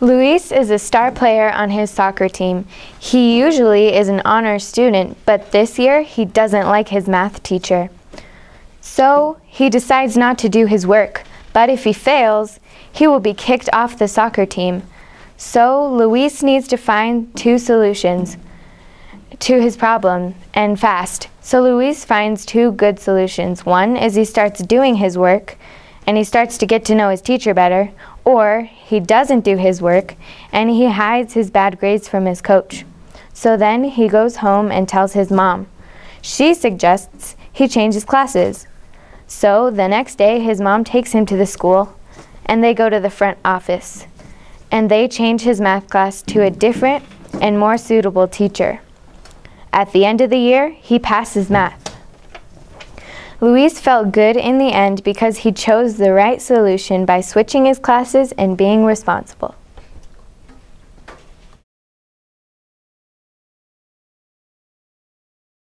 Luis is a star player on his soccer team. He usually is an honor student, but this year he doesn't like his math teacher. So he decides not to do his work, but if he fails, he will be kicked off the soccer team. So Luis needs to find two solutions to his problem and fast. So Luis finds two good solutions. One is he starts doing his work and he starts to get to know his teacher better, or he doesn't do his work and he hides his bad grades from his coach. So then he goes home and tells his mom. She suggests he changes classes. So the next day, his mom takes him to the school and they go to the front office. And they change his math class to a different and more suitable teacher. At the end of the year, he passes math. Luis felt good in the end because he chose the right solution by switching his classes and being responsible.